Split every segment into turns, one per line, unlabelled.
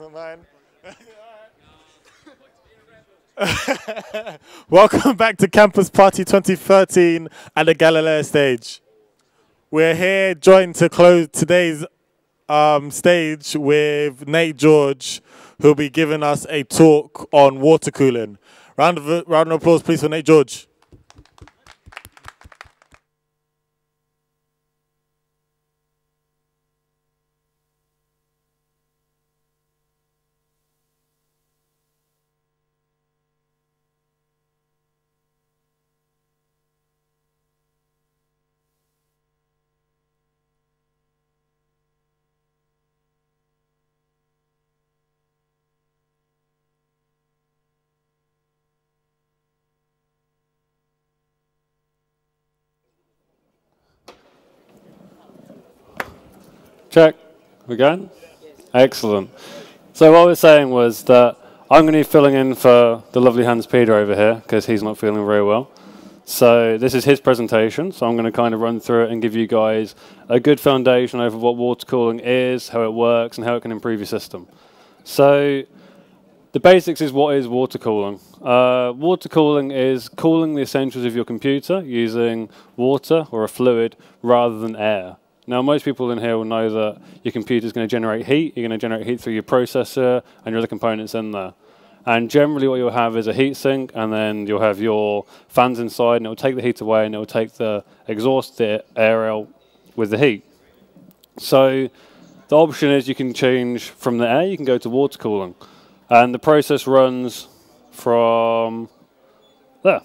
not mine. Welcome back to Campus Party 2013 at the Galileo stage. We're here joined to close today's um, stage with Nate George, who'll be giving us a talk on water cooling. Round of, round of applause, please, for Nate George.
Check. We going? Excellent. So what we're saying was that I'm going to be filling in for the lovely Hans Peter over here because he's not feeling very well. So this is his presentation. So I'm going to kind of run through it and give you guys a good foundation over what water cooling is, how it works, and how it can improve your system. So the basics is what is water cooling. Uh, water cooling is cooling the essentials of your computer using water or a fluid rather than air. Now, most people in here will know that your computer is going to generate heat. You're going to generate heat through your processor and your other components in there. And generally what you'll have is a heat sink, and then you'll have your fans inside, and it will take the heat away, and it will take the exhaust the air out with the heat. So the option is you can change from the air, you can go to water cooling. And the process runs from there.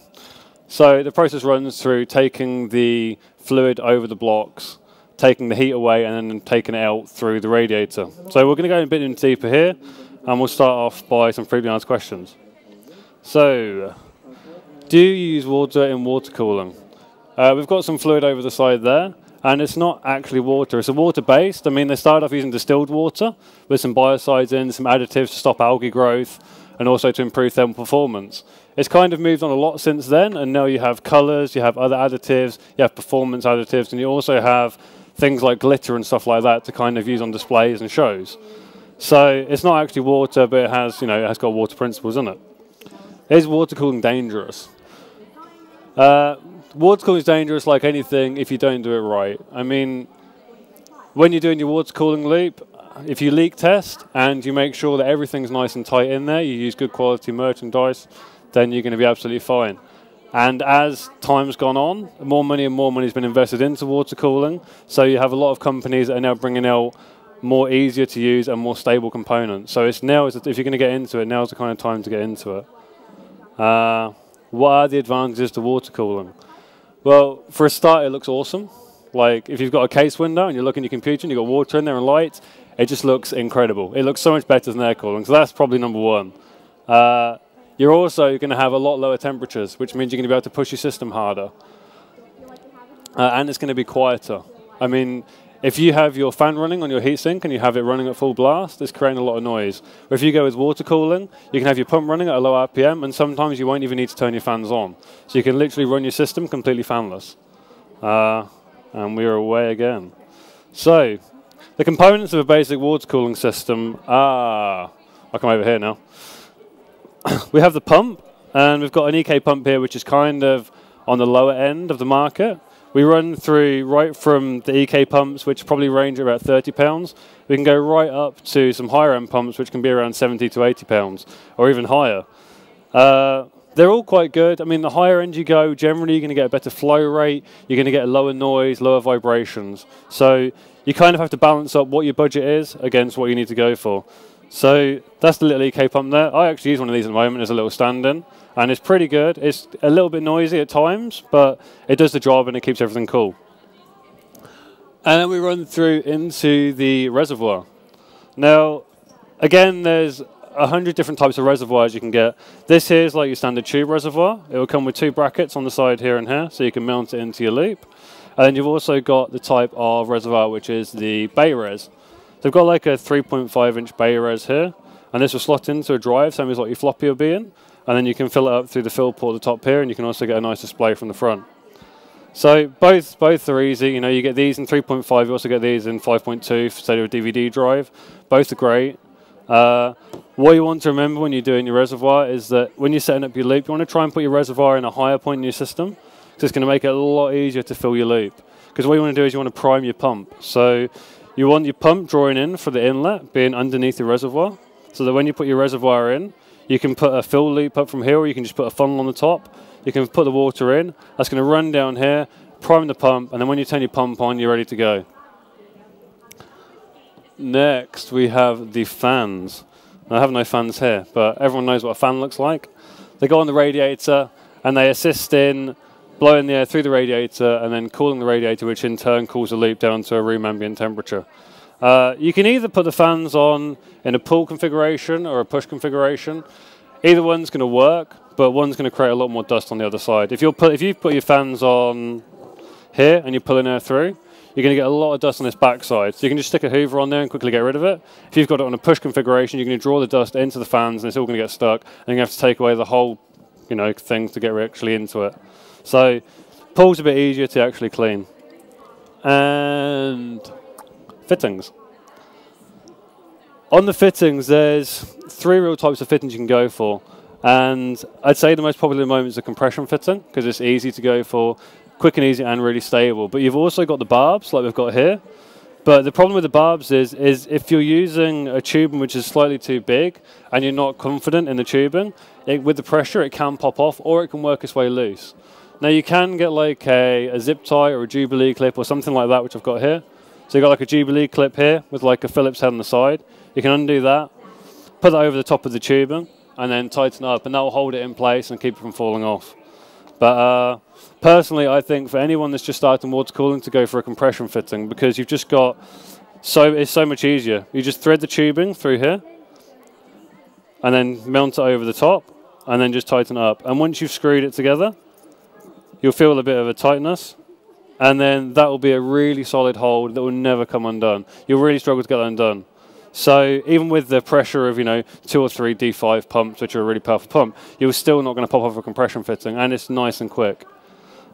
So the process runs through taking the fluid over the blocks, taking the heat away and then taking it out through the radiator. So we're going to go a bit in deeper here, and we'll start off by some frequently asked questions. So, do you use water in water cooling? Uh, we've got some fluid over the side there, and it's not actually water. It's a water-based. I mean, they started off using distilled water with some biocides in, some additives to stop algae growth, and also to improve thermal performance. It's kind of moved on a lot since then, and now you have colors, you have other additives, you have performance additives, and you also have things like glitter and stuff like that to kind of use on displays and shows. So it's not actually water, but it has, you know, it has got water principles in it. Is water cooling dangerous? Uh, water cooling is dangerous like anything if you don't do it right. I mean, when you're doing your water cooling loop, if you leak test and you make sure that everything's nice and tight in there, you use good quality merchandise, then you're going to be absolutely fine. And as time's gone on, more money and more money has been invested into water cooling. So you have a lot of companies that are now bringing out more easier to use and more stable components. So it's now, if you're going to get into it, now's the kind of time to get into it. Uh, what are the advantages to water cooling? Well, for a start, it looks awesome. Like if you've got a case window and you're looking at your computer and you've got water in there and light, it just looks incredible. It looks so much better than air cooling. So that's probably number one. Uh, you're also going to have a lot lower temperatures, which means you're going to be able to push your system harder. Uh, and it's going to be quieter. I mean, if you have your fan running on your heatsink and you have it running at full blast, it's creating a lot of noise. Or if you go with water cooling, you can have your pump running at a low RPM, and sometimes you won't even need to turn your fans on. So you can literally run your system completely fanless. Uh, and we are away again. So, the components of a basic water cooling system are... I'll come over here now. we have the pump, and we've got an EK pump here, which is kind of on the lower end of the market. We run through right from the EK pumps, which probably range at about 30 pounds. We can go right up to some higher end pumps, which can be around 70 to 80 pounds, or even higher. Uh, they're all quite good. I mean, the higher end you go, generally you're going to get a better flow rate, you're going to get lower noise, lower vibrations. So you kind of have to balance up what your budget is against what you need to go for. So that's the little EK pump there. I actually use one of these at the moment as a little stand-in, and it's pretty good. It's a little bit noisy at times, but it does the job and it keeps everything cool. And then we run through into the reservoir. Now, again, there's a hundred different types of reservoirs you can get. This here is like your standard tube reservoir. It will come with two brackets on the side here and here, so you can mount it into your loop. And then you've also got the type of reservoir, which is the bay res. They've got like a 3.5 inch bay res here, and this will slot into a drive, same as what your floppy will be in, and then you can fill it up through the fill port at the top here, and you can also get a nice display from the front. So both both are easy. You know, you get these in 3.5, you also get these in 5.2 instead of a DVD drive. Both are great. Uh, what you want to remember when you're doing your reservoir is that when you're setting up your loop, you want to try and put your reservoir in a higher point in your system, because it's going to make it a lot easier to fill your loop. Because what you want to do is you want to prime your pump. So you want your pump drawing in for the inlet being underneath the reservoir, so that when you put your reservoir in, you can put a fill loop up from here, or you can just put a funnel on the top. You can put the water in. That's going to run down here, prime the pump, and then when you turn your pump on, you're ready to go. Next, we have the fans. I have no fans here, but everyone knows what a fan looks like. They go on the radiator and they assist in blowing the air through the radiator and then cooling the radiator, which in turn cools the loop down to a room ambient temperature. Uh, you can either put the fans on in a pull configuration or a push configuration. Either one's going to work, but one's going to create a lot more dust on the other side. If, you put, if you put your fans on here and you're pulling air through, you're going to get a lot of dust on this backside. So you can just stick a hoover on there and quickly get rid of it. If you've got it on a push configuration, you're going to draw the dust into the fans and it's all going to get stuck. And you have to take away the whole you know, thing to get actually into it. So pull's a bit easier to actually clean. And fittings. On the fittings, there's three real types of fittings you can go for. And I'd say the most popular the moment is a compression fitting because it's easy to go for quick and easy and really stable. But you've also got the barbs like we've got here. But the problem with the barbs is, is if you're using a tubing which is slightly too big and you're not confident in the tubing, it, with the pressure it can pop off or it can work its way loose. Now you can get like a, a zip tie or a Jubilee clip or something like that which I've got here. So you've got like a Jubilee clip here with like a Phillips head on the side. You can undo that, put that over the top of the tubing and then tighten it up and that will hold it in place and keep it from falling off. But uh, personally, I think for anyone that's just starting water cooling to go for a compression fitting because you've just got so it's so much easier. You just thread the tubing through here and then mount it over the top and then just tighten it up. And once you've screwed it together, you'll feel a bit of a tightness and then that will be a really solid hold that will never come undone. You'll really struggle to get that undone. So even with the pressure of you know two or three D5 pumps, which are a really powerful pump, you're still not going to pop off a compression fitting, and it's nice and quick.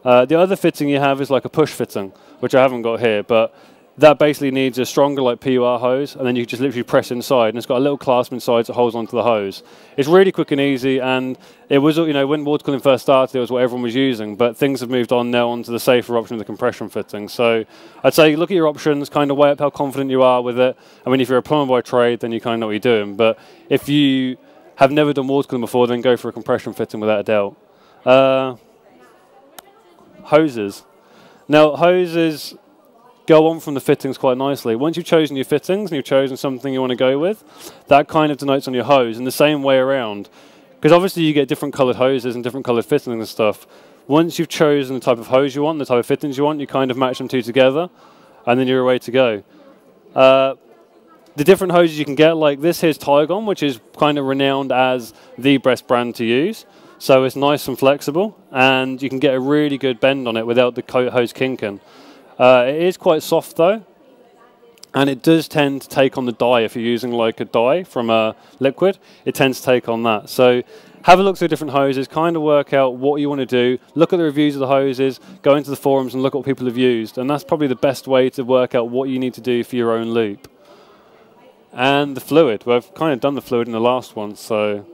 Uh, the other fitting you have is like a push fitting, which I haven't got here, but that basically needs a stronger like PUR hose, and then you just literally press inside, and it's got a little clasp inside that holds onto the hose. It's really quick and easy, and it was, you know, when water cooling first started, it was what everyone was using, but things have moved on now onto the safer option of the compression fitting. So I'd say look at your options, kind of weigh up how confident you are with it. I mean, if you're a plumber by trade, then you kind of know what you're doing, but if you have never done water cooling before, then go for a compression fitting without a doubt. Uh, hoses. Now, hoses go on from the fittings quite nicely. Once you've chosen your fittings and you've chosen something you want to go with, that kind of denotes on your hose in the same way around. Because obviously you get different colored hoses and different colored fittings and stuff. Once you've chosen the type of hose you want, the type of fittings you want, you kind of match them two together, and then you're away to go. Uh, the different hoses you can get, like this here's Tygon, which is kind of renowned as the best brand to use. So it's nice and flexible, and you can get a really good bend on it without the hose kinking. Uh, it is quite soft though, and it does tend to take on the dye if you're using like a dye from a liquid. It tends to take on that. So have a look through different hoses, kind of work out what you want to do, look at the reviews of the hoses, go into the forums and look at what people have used, and that's probably the best way to work out what you need to do for your own loop. And the fluid. Well, I've kind of done the fluid in the last one, so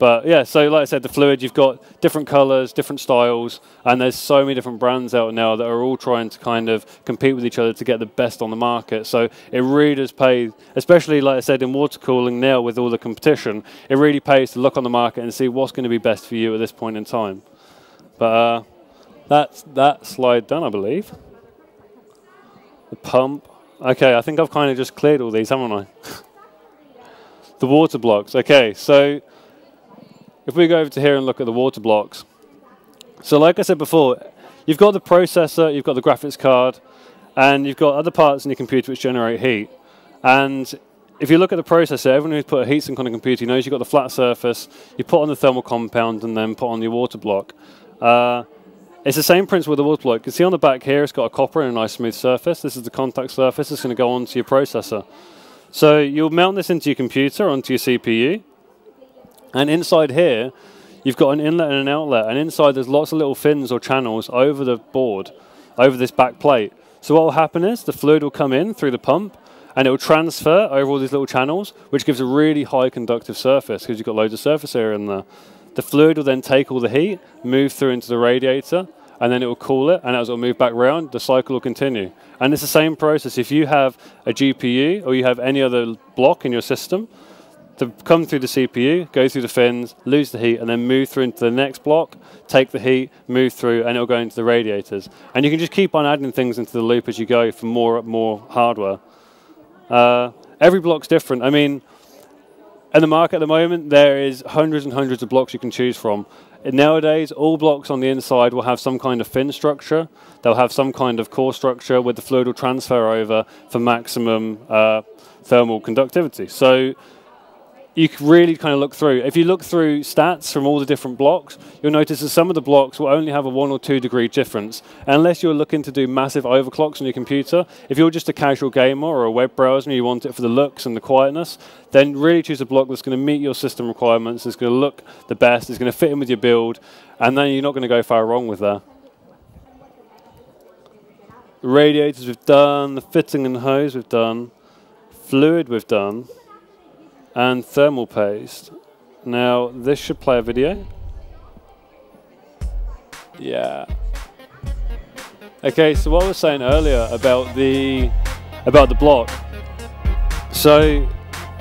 but yeah, so like I said, the fluid, you've got different colors, different styles, and there's so many different brands out now that are all trying to kind of compete with each other to get the best on the market. So it really does pay, especially like I said, in water cooling now with all the competition, it really pays to look on the market and see what's going to be best for you at this point in time. But uh, that's that slide done, I believe. The pump. Okay, I think I've kind of just cleared all these, haven't I? the water blocks. Okay, so if we go over to here and look at the water blocks, so like I said before, you've got the processor, you've got the graphics card, and you've got other parts in your computer which generate heat. And if you look at the processor, everyone who's put a heatsink on a computer knows you've got the flat surface, you put on the thermal compound, and then put on your water block. Uh, it's the same principle with the water block. You can see on the back here, it's got a copper and a nice smooth surface. This is the contact surface. It's going to go onto your processor. So you'll mount this into your computer, onto your CPU, and inside here, you've got an inlet and an outlet. And inside, there's lots of little fins or channels over the board, over this back plate. So what will happen is the fluid will come in through the pump, and it will transfer over all these little channels, which gives a really high conductive surface because you've got loads of surface area in there. The fluid will then take all the heat, move through into the radiator, and then it will cool it, and as it will move back around, the cycle will continue. And it's the same process. If you have a GPU or you have any other block in your system, to come through the CPU, go through the fins, lose the heat, and then move through into the next block, take the heat, move through, and it'll go into the radiators. And you can just keep on adding things into the loop as you go for more more hardware. Uh, every block's different. I mean, in the market at the moment, there is hundreds and hundreds of blocks you can choose from. Nowadays, all blocks on the inside will have some kind of fin structure. They'll have some kind of core structure where the fluid will transfer over for maximum uh, thermal conductivity. So you can really kind of look through. If you look through stats from all the different blocks, you'll notice that some of the blocks will only have a one or two degree difference. unless you're looking to do massive overclocks on your computer, if you're just a casual gamer or a web browser and you want it for the looks and the quietness, then really choose a block that's going to meet your system requirements, is going to look the best, is going to fit in with your build, and then you're not going to go far wrong with that. Radiators we've done, the fitting and hose we've done, fluid we've done and thermal paste. Now, this should play a video. Yeah. Okay, so what I was saying earlier about the about the block. So,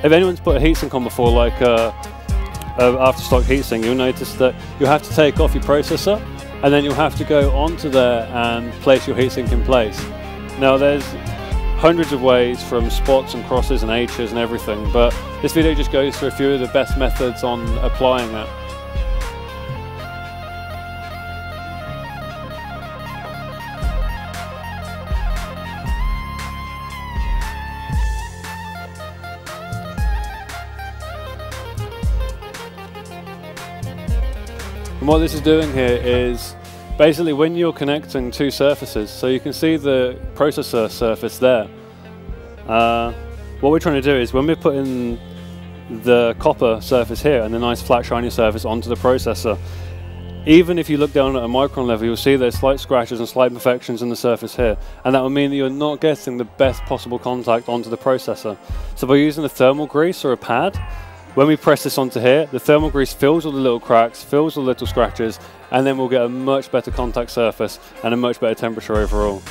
if anyone's put a heatsink on before, like uh, uh, after stock heatsink, you'll notice that you have to take off your processor, and then you'll have to go onto there and place your heatsink in place. Now, there's hundreds of ways from spots and crosses and H's and everything, but this video just goes through a few of the best methods on applying that. And what this is doing here is basically when you're connecting two surfaces, so you can see the processor surface there. Uh, what we're trying to do is when we're putting the copper surface here and the nice flat shiny surface onto the processor, even if you look down at a micron level, you'll see there's slight scratches and slight imperfections in the surface here. And that will mean that you're not getting the best possible contact onto the processor. So by using a thermal grease or a pad, when we press this onto here, the thermal grease fills all the little cracks, fills all the little scratches, and then we'll get a much better contact surface and a much better temperature overall.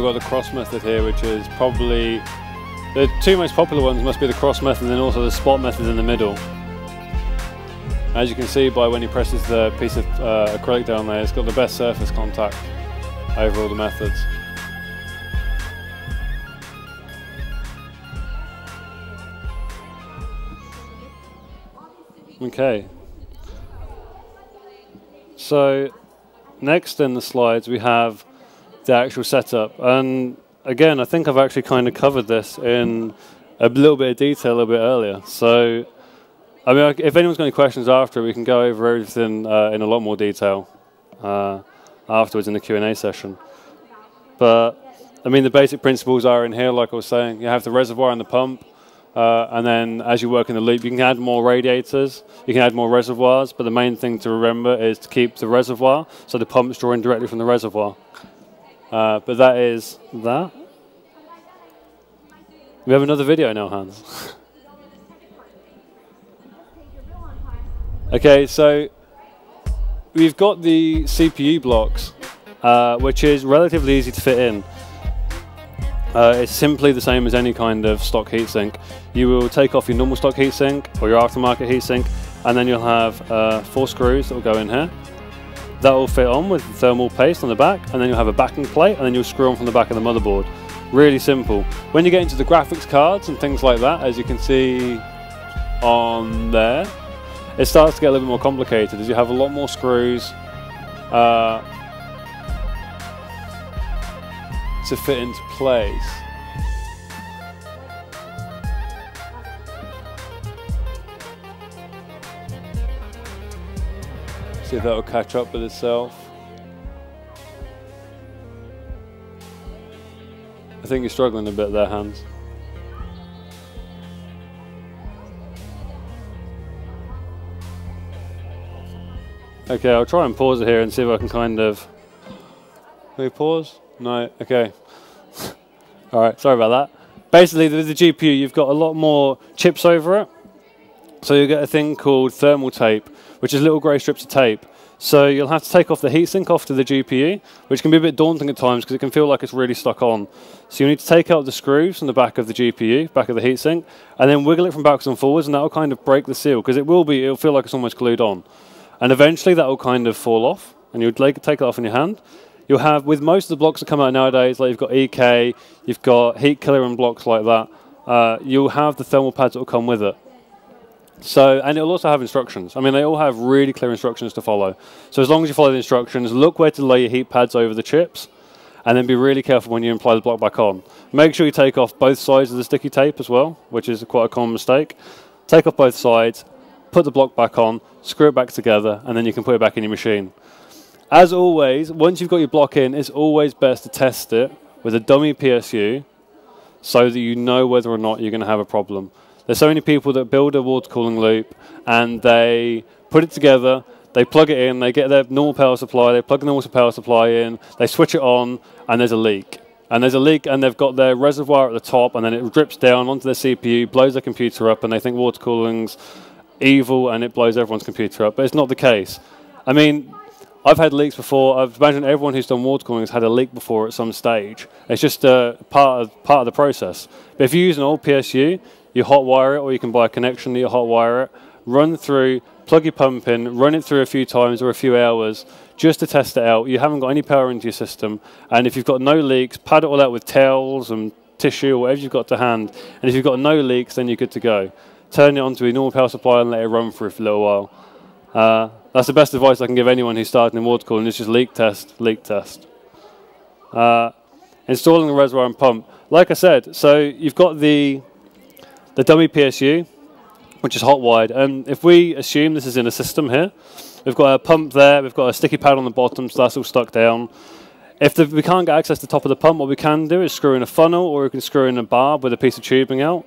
We've got the cross method here, which is probably the two most popular ones must be the cross method and also the spot method in the middle. As you can see by when he presses the piece of uh, acrylic down there, it's got the best surface contact over all the methods. Okay. So next in the slides we have the actual setup. And again, I think I've actually kind of covered this in a little bit of detail a little bit earlier. So, I mean, if anyone's got any questions after, we can go over everything uh, in a lot more detail uh, afterwards in the Q&A session. But, I mean, the basic principles are in here, like I was saying. You have the reservoir and the pump. Uh, and then as you work in the loop, you can add more radiators, you can add more reservoirs, but the main thing to remember is to keep the reservoir, so the pump's drawing directly from the reservoir. Uh, but that is that. We have another video now, Hans. okay, so we've got the CPU blocks, uh, which is relatively easy to fit in. Uh, it's simply the same as any kind of stock heatsink. You will take off your normal stock heatsink or your aftermarket heatsink, and then you'll have uh, four screws that will go in here. That will fit on with thermal paste on the back, and then you'll have a backing plate, and then you'll screw on from the back of the motherboard. Really simple. When you get into the graphics cards and things like that, as you can see on there, it starts to get a little bit more complicated as you have a lot more screws uh, to fit into place. See if that will catch up with itself. I think you're struggling a bit there, Hans. Okay, I'll try and pause it here and see if I can kind of. Can we pause? No. Okay. All right. Sorry about that. Basically, with the GPU, you've got a lot more chips over it, so you get a thing called thermal tape, which is little grey strips of tape. So you'll have to take off the heatsink off to the GPU, which can be a bit daunting at times because it can feel like it's really stuck on. So you need to take out the screws from the back of the GPU, back of the heatsink, and then wiggle it from backwards and forwards, and that'll kind of break the seal because it will be, it'll feel like it's almost glued on. And eventually that will kind of fall off, and you'd like take it off in your hand. You'll have, with most of the blocks that come out nowadays, like you've got EK, you've got Heatkiller and blocks like that, uh, you'll have the thermal pads that will come with it. So, and it'll also have instructions. I mean, they all have really clear instructions to follow. So as long as you follow the instructions, look where to lay your heat pads over the chips, and then be really careful when you apply the block back on. Make sure you take off both sides of the sticky tape as well, which is quite a common mistake. Take off both sides, put the block back on, screw it back together, and then you can put it back in your machine. As always, once you've got your block in, it's always best to test it with a dummy PSU so that you know whether or not you're going to have a problem. There's so many people that build a water cooling loop and they put it together, they plug it in, they get their normal power supply, they plug the normal power supply in, they switch it on, and there's a leak. And there's a leak, and they've got their reservoir at the top, and then it drips down onto their CPU, blows their computer up, and they think water cooling's evil and it blows everyone's computer up. But it's not the case. I mean, I've had leaks before. I've imagined everyone who's done water cooling has had a leak before at some stage. It's just uh, part of part of the process. But if you use an old PSU, you hot wire it, or you can buy a connection that you hot wire it, run through, plug your pump in, run it through a few times or a few hours just to test it out. You haven't got any power into your system, and if you've got no leaks, pad it all out with towels and tissue or whatever you've got to hand. And if you've got no leaks, then you're good to go. Turn it onto a normal power supply and let it run for a little while. Uh, that's the best advice I can give anyone who's starting in water cooling. It's just leak test, leak test. Uh, installing the reservoir and pump. Like I said, so you've got the the dummy PSU, which is hot wired. And if we assume this is in a system here, we've got a pump there, we've got a sticky pad on the bottom, so that's all stuck down. If the, we can't get access to the top of the pump, what we can do is screw in a funnel or we can screw in a barb with a piece of tubing out.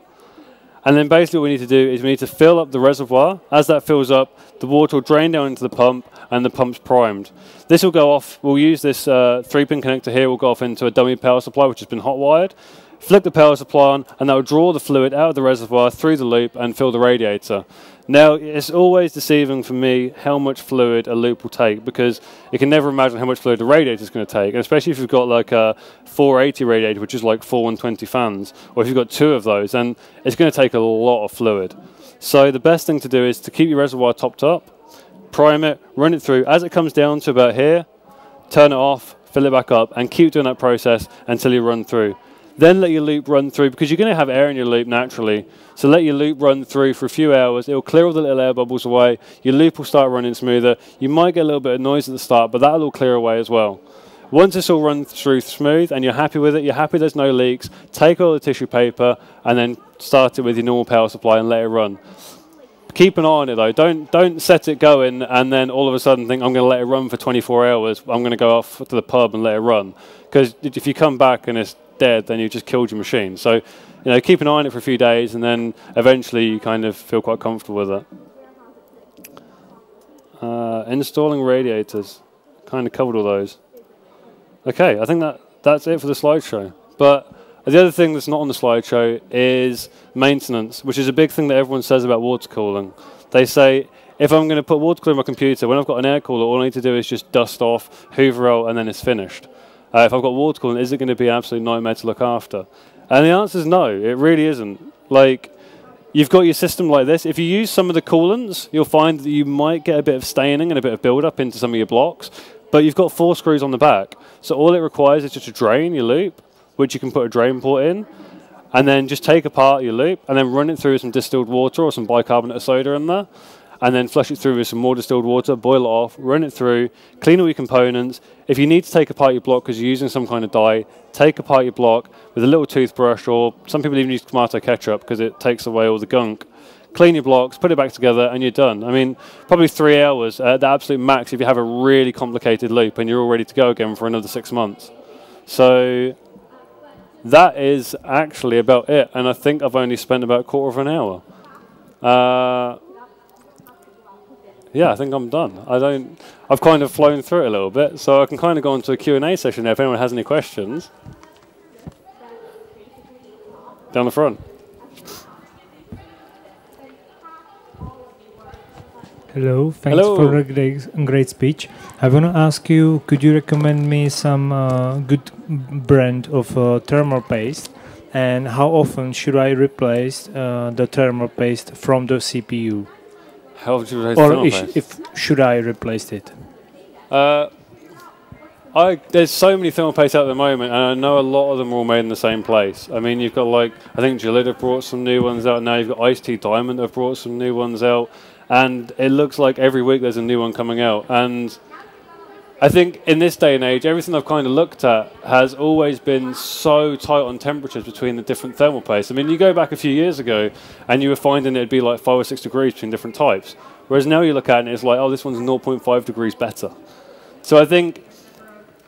And then basically what we need to do is we need to fill up the reservoir. As that fills up, the water will drain down into the pump and the pump's primed. This will go off, we'll use this uh, three pin connector here, We'll go off into a dummy power supply which has been hot wired. Flick the power supply on and that will draw the fluid out of the reservoir through the loop and fill the radiator. Now, it's always deceiving for me how much fluid a loop will take because you can never imagine how much fluid the radiator is going to take, and especially if you've got like a 480 radiator, which is like four 120 fans, or if you've got two of those, then it's going to take a lot of fluid. So the best thing to do is to keep your reservoir topped up, prime it, run it through. As it comes down to about here, turn it off, fill it back up, and keep doing that process until you run through. Then let your loop run through because you're going to have air in your loop naturally. So let your loop run through for a few hours. It will clear all the little air bubbles away. Your loop will start running smoother. You might get a little bit of noise at the start, but that'll all clear away as well. Once this all runs through smooth and you're happy with it, you're happy there's no leaks, take all the tissue paper and then start it with your normal power supply and let it run. Keep an eye on it though. Don't don't set it going and then all of a sudden think I'm going to let it run for 24 hours. I'm going to go off to the pub and let it run. Because if you come back and it's dead, then you just killed your machine. So, you know, keep an eye on it for a few days, and then eventually you kind of feel quite comfortable with it. Uh, installing radiators, kind of covered all those. Okay, I think that that's it for the slideshow. But the other thing that's not on the slideshow is maintenance, which is a big thing that everyone says about water cooling. They say, if I'm going to put water cooling on my computer, when I've got an air cooler, all I need to do is just dust off, hoover out, and then it's finished. Uh, if I've got water cooling, is it going to be absolute nightmare to look after? And the answer is no, it really isn't. Like, you've got your system like this. If you use some of the coolants, you'll find that you might get a bit of staining and a bit of build-up into some of your blocks, but you've got four screws on the back. So all it requires is just to drain your loop, which you can put a drain port in, and then just take apart your loop and then run it through some distilled water or some bicarbonate of soda in there and then flush it through with some more distilled water, boil it off, run it through, clean all your components. If you need to take apart your block because you're using some kind of dye, take apart your block with a little toothbrush or some people even use tomato ketchup because it takes away all the gunk. Clean your blocks, put it back together, and you're done. I mean, probably three hours at the absolute max if you have a really complicated loop and you're all ready to go again for another six months. So that is actually about it. And I think I've only spent about a quarter of an hour. Uh, yeah, I think I'm done. I don't. I've kind of flown through it a little bit, so I can kind of go into a Q&A session there if anyone has any questions. Down the front.
Hello, thanks
Hello.
for a great, great speech. I want to ask you, could you recommend me some uh, good brand of uh, thermal paste, and how often should I replace uh, the thermal paste from the CPU,
How would you raise
or if should I replace it?
Uh, I, there's so many thermal pastes out at the moment, and I know a lot of them are all made in the same place. I mean, you've got like I think Gelid have brought some new ones out now. You've got IC Diamond have brought some new ones out, and it looks like every week there's a new one coming out. And I think in this day and age, everything I've kind of looked at has always been so tight on temperatures between the different thermal pastes. I mean, you go back a few years ago, and you were finding it'd be like five or six degrees between different types. Whereas now you look at it and it's like, oh, this one's 0.5 degrees better. So I think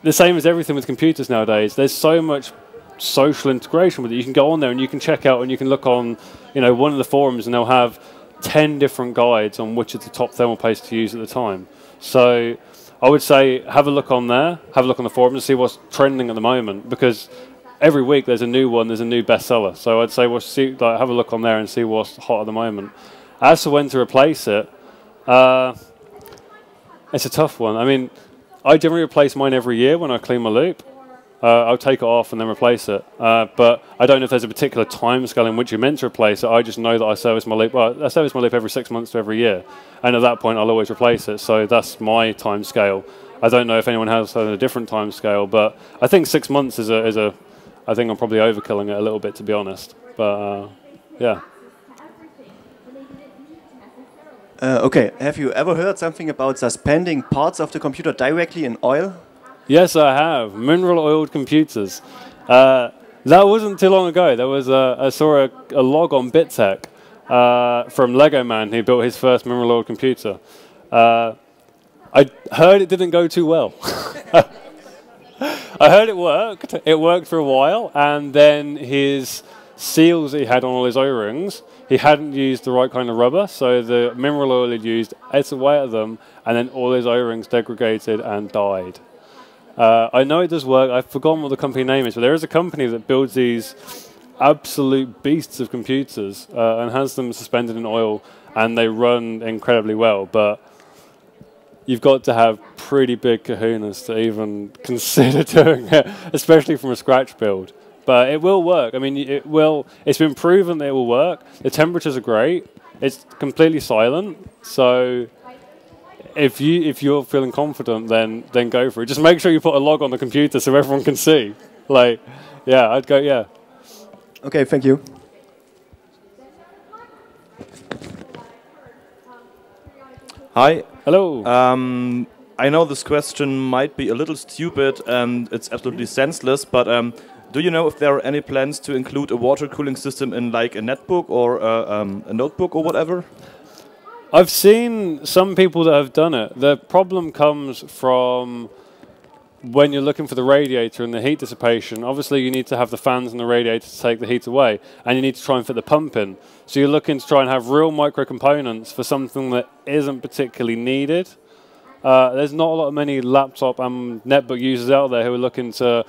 the same as everything with computers nowadays. There's so much social integration with it. You can go on there and you can check out and you can look on, you know, one of the forums and they'll have ten different guides on which is the top thermal paste to use at the time. So I would say have a look on there, have a look on the forums and see what's trending at the moment because every week there's a new one, there's a new bestseller. So I'd say we'll see, like, have a look on there and see what's hot at the moment. As to when to replace it, uh, it's a tough one. I mean, I generally replace mine every year when I clean my loop. Uh, I'll take it off and then replace it. Uh, but I don't know if there's a particular time scale in which you're meant to replace it. I just know that I service my loop. Well, I service my loop every six months to every year, and at that point, I'll always replace it. So that's my time scale. I don't know if anyone has a different time scale, but I think six months is a is a. I think I'm probably overkilling it a little bit to be honest. But uh, yeah.
Uh, okay, have you ever heard something about suspending parts of the computer directly in oil?
Yes, I have. Mineral oiled computers. Uh, that wasn't too long ago. There was a, I saw a, a log on BitTech uh, from Lego Man who built his first mineral oiled computer. Uh, I heard it didn't go too well. I heard it worked. It worked for a while, and then his seals he had on all his O-rings, he hadn't used the right kind of rubber, so the mineral oil he'd used ate away at them, and then all his O-rings degraded and died. Uh, I know it does work. I've forgotten what the company name is, but there is a company that builds these absolute beasts of computers uh, and has them suspended in oil, and they run incredibly well. But you've got to have pretty big kahunas to even consider doing it, especially from a scratch build. But it will work. I mean, it will. It's been proven that it will work. The temperatures are great. It's completely silent, so if you if you're feeling confident, then then go for it. Just make sure you put a log on the computer so everyone can see. Like, yeah, I'd go. Yeah.
Okay, thank you.
Hi.
Hello.
Um, I know this question might be a little stupid and it's absolutely senseless, but um, do you know if there are any plans to include a water cooling system in like a netbook or uh, um, a notebook or whatever?
I've seen some people that have done it. The problem comes from when you're looking for the radiator and the heat dissipation. Obviously, you need to have the fans and the radiator to take the heat away, and you need to try and fit the pump in. So you're looking to try and have real micro components for something that isn't particularly needed. Uh, there's not a lot of many laptop and netbook users out there who are looking to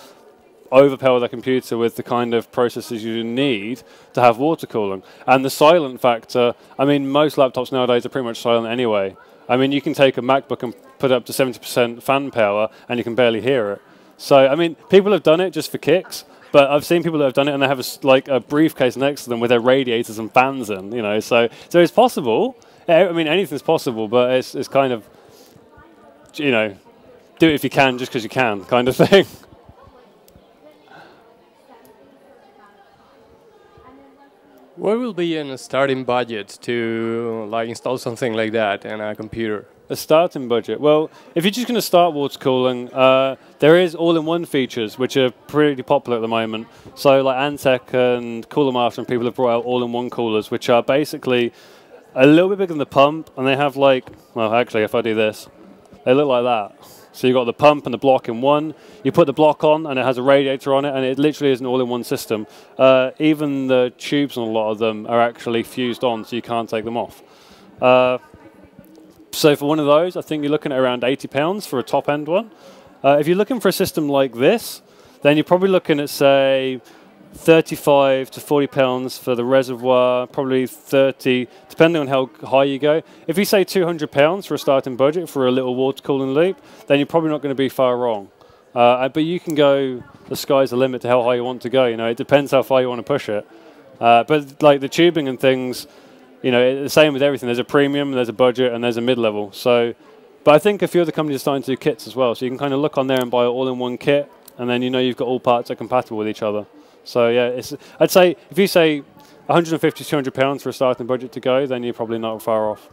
overpower their computer with the kind of processes you need to have water cooling. And the silent factor, I mean, most laptops nowadays are pretty much silent anyway. I mean, you can take a MacBook and put up to 70% fan power and you can barely hear it. So I mean, people have done it just for kicks. But I've seen people that have done it and they have a, like a briefcase next to them with their radiators and fans in, you know. So so it's possible. I mean, anything's possible, but it's it's kind of, you know, do it if you can, just because you can, kind of thing.
What will be a starting budget to like install something like that in a computer?
A starting budget. Well, if you're just going to start water cooling, uh, there is all-in-one features which are pretty popular at the moment. So, like Antec and Cooler Master and people have brought out all-in-one coolers, which are basically a little bit bigger than the pump, and they have like, well, actually, if I do this, they look like that. So you've got the pump and the block in one. You put the block on and it has a radiator on it and it literally is an all-in-one system. Uh, even the tubes on a lot of them are actually fused on so you can't take them off. Uh, so for one of those, I think you're looking at around 80 pounds for a top-end one. Uh, if you're looking for a system like this, then you're probably looking at, say, 35 to 40 pounds for the reservoir, probably 30, depending on how high you go. If you say 200 pounds for a starting budget for a little water cooling loop, then you're probably not going to be far wrong. Uh, but you can go, the sky's the limit to how high you want to go. You know, it depends how far you want to push it. Uh, but like the tubing and things, you know, the same with everything. There's a premium, there's a budget, and there's a mid-level. So, but I think a few other companies are starting to do kits as well. So you can kind of look on there and buy all-in-one kit, and then you know you've got all parts that are compatible with each other. So yeah, I'd say if you say 150 to 200 pounds for a starting budget to go, then you're probably not far off.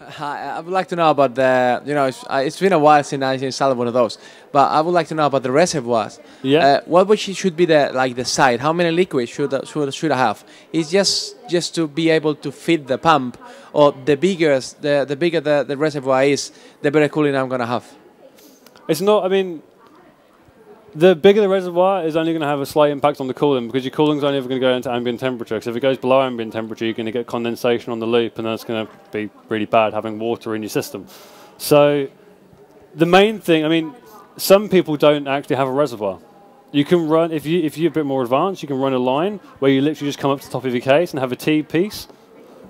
Hi, I would like to know about the, you know, it's, uh, it's been a while since I installed one of those, but I would like to know about the reservoirs.
Yeah.
Uh, what would should be the like the side? How many liquids should should should I have? Is just just to be able to feed the pump, or the bigger the the bigger the, the reservoir is, the better cooling I'm gonna have.
It's not. I mean, the bigger the reservoir is only going to have a slight impact on the cooling because your cooling is only ever going to go into ambient temperature. Because if it goes below ambient temperature, you're going to get condensation on the loop, and that's going to be really bad having water in your system. So, the main thing, I mean, some people don't actually have a reservoir. You can run if you if you're a bit more advanced, you can run a line where you literally just come up to the top of your case and have a T piece.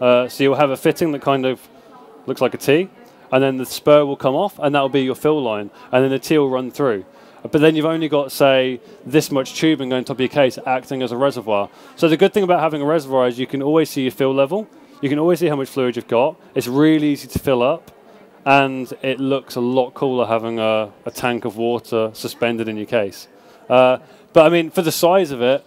Uh, so you'll have a fitting that kind of looks like a T, and then the spur will come off, and that'll be your fill line, and then the T will run through. But then you've only got, say, this much tubing going top of your case acting as a reservoir. So the good thing about having a reservoir is you can always see your fill level. You can always see how much fluid you've got. It's really easy to fill up, and it looks a lot cooler having a, a tank of water suspended in your case. Uh, but I mean, for the size of it,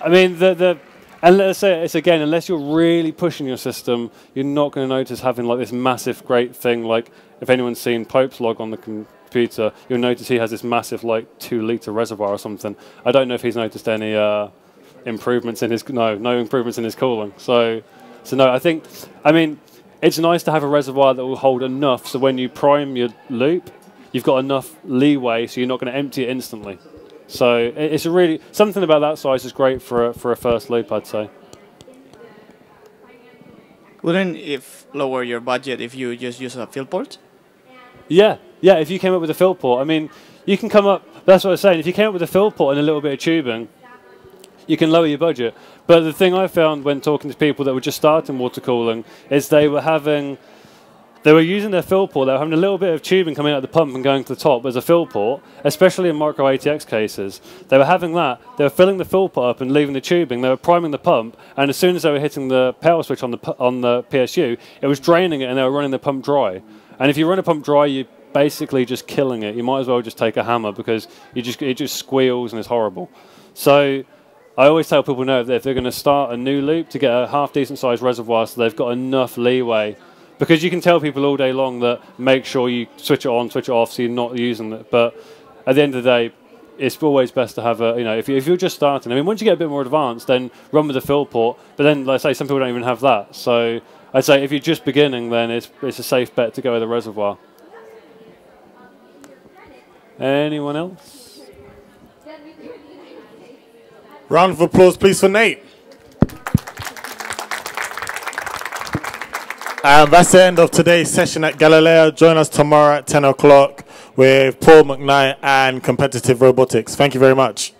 I mean, the, the and let's say it's again, unless you're really pushing your system, you're not going to notice having like this massive, great thing. Like if anyone's seen Pope's log on the computer, you'll notice he has this massive, like two liter reservoir or something. I don't know if he's noticed any uh, improvements in his no, no improvements in his cooling. So, so no, I think, I mean, it's nice to have a reservoir that will hold enough. So when you prime your loop, you've got enough leeway, so you're not going to empty it instantly. So it's a really something about that size is great for a, for a first loop, I'd say.
Wouldn't if lower your budget if you just use a fill port?
Yeah, yeah. If you came up with a fill port, I mean, you can come up. That's what I was saying. If you came up with a fill port and a little bit of tubing, you can lower your budget. But the thing I found when talking to people that were just starting water cooling is they were having they were using their fill port. They were having a little bit of tubing coming out of the pump and going to the top as a fill port, especially in micro ATX cases. They were having that. They were filling the fill port up and leaving the tubing. They were priming the pump, and as soon as they were hitting the power switch on the on the PSU, it was draining it, and they were running the pump dry. And if you run a pump dry, you're basically just killing it. You might as well just take a hammer because you just it just squeals and it's horrible. So. I always tell people no, that if they're going to start a new loop to get a half decent sized reservoir so they've got enough leeway because you can tell people all day long that make sure you switch it on, switch it off, so you're not using it. But at the end of the day, it's always best to have a, you know, if, you, if you're just starting, I mean, once you get a bit more advanced, then run with the fill port. But then, like I say, some people don't even have that. So I'd say if you're just beginning, then it's, it's a safe bet to go with a reservoir. Anyone else?
Round of applause, please, for Nate. And that's the end of today's session at Galileo. Join us tomorrow at 10 o'clock with Paul McKnight and Competitive Robotics. Thank you very much.